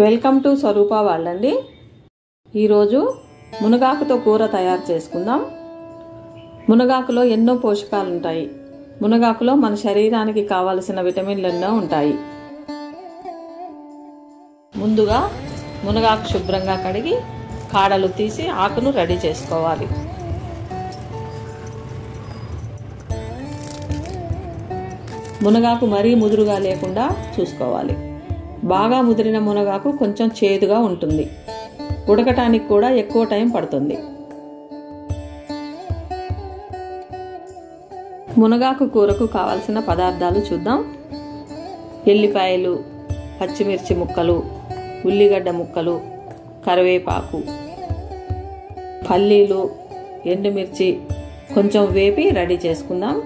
Welcome to స్వరూప వాళ్ళండి. ఈరోజు మునగాకుతో కూర తయారు చేసుకుందాం. మునగాకులో ఎన్నో పోషకాలు ఉంటాయి మునగాకులో మన శరీరానికి కావలసిన విటమిన్లు ఎన్నో ఉంటాయి. ముందుగా మునగాకు శుభ్రంగా కడిగి కాడలు తీసి ఆకును రెడీ చేసుకోవాలి. మునగాకు మరీ ముదురుగా లేకుండా చూసుకోవాలి. బాగా ముదిరిన మునగాకు కొంచెం చేదుగా ఉంటుంది. ఉడకటానికి కూడా ఎక్కువ టైం పడుతుంది. మునగాకు కూరకు కావలసిన పదార్థాలు చూద్దాం. ఎల్లిపాయలు పచ్చిమిర్చి ముక్కలు ఉల్లిగడ్డ ముక్కలు కరివేపాకు పల్లీలు ఎండుమిర్చి కొంచెం వేపి రెడీ చేసుకుందాం.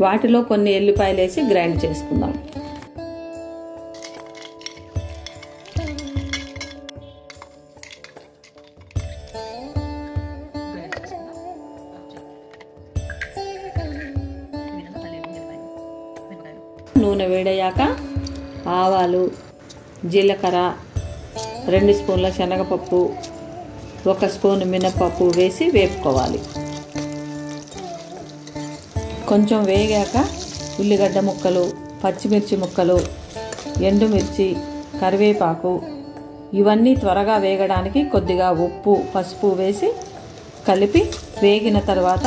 వాటిలో కొన్ని ఎల్లిపాయలు వేసి గ్రైండ్ చేసుకుందాం. నూనె వేడయ్యాక ఆవాలు జీలకర్ర రెండు స్పూన్ల శనగపప్పు ఒక స్పూన్ మినపప్పు వేసి వేపుకోవాలి. కొంచెం వేగాక ఉల్లిగడ్డ ముక్కలు పచ్చిమిర్చి ముక్కలు ఎండుమిర్చి కరివేపాకు ఇవన్నీ త్వరగా వేగడానికి కొద్దిగా ఉప్పు పసుపు వేసి కలిపి వేగిన తర్వాత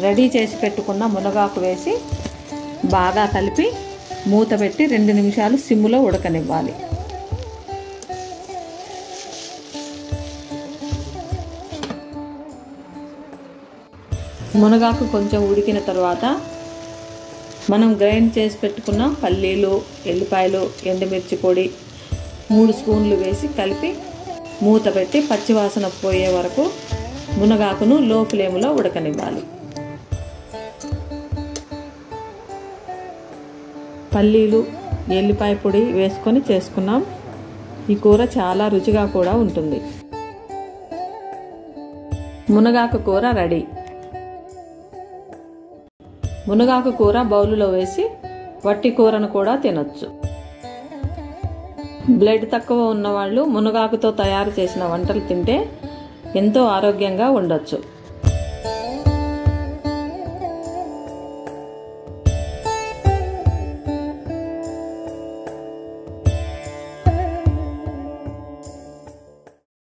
రెడీ చేసి పెట్టుకున్న మునగాకు వేసి బాగా కలిపి మూత పెట్టి రెండు నిమిషాలు సిమ్ములో ఉడకనివ్వాలి. మునగాకు కొంచెం ఉడికిన తర్వాత మనం గ్రైండ్ చేసి పెట్టుకున్న పల్లీలు ఎల్లిపాయలు ఎండుమిర్చి పొడి మూడు స్పూన్లు వేసి కలిపి మూత పెట్టి పచ్చివాసన పోయే వరకు మునగాకును లో ఫ్లేమ్లో ఉడకనివ్వాలి. పల్లీలు ఎల్లిపాయ పొడి వేసుకొని చేసుకున్నాం. ఈ కూర చాలా రుచిగా కూడా ఉంటుంది. మునగాకు కూర రెడీ. మునగాకు కూర బౌలులో వేసి వట్టి కూరను కూడా తినొచ్చు. బ్లడ్ తక్కువ ఉన్నవాళ్ళు మునగాకుతో తయారు చేసిన వంటలు తింటే ఎంతో ఆరోగ్యంగా ఉండొచ్చు.